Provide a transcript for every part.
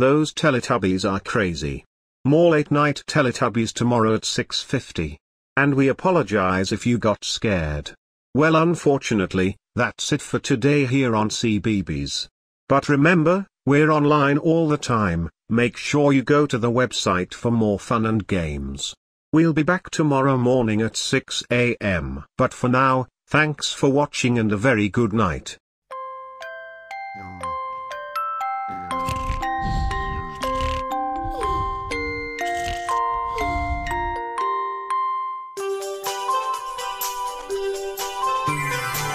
Those Teletubbies are crazy. More late night Teletubbies tomorrow at 6.50. And we apologize if you got scared. Well unfortunately, that's it for today here on CBeebies. But remember, we're online all the time, make sure you go to the website for more fun and games. We'll be back tomorrow morning at 6 am. But for now, thanks for watching and a very good night.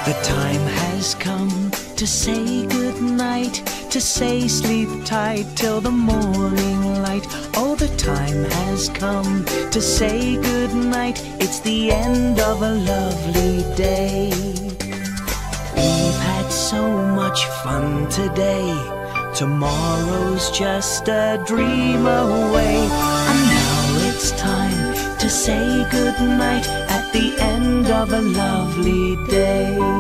The time has come to say good night, to say sleep tight till the morning light. Oh, the time has come to say good night. It's the end of a lovely day. We've had so much fun today. Tomorrow's just a dream away. And now it's time to say good night at the end of a lovely day.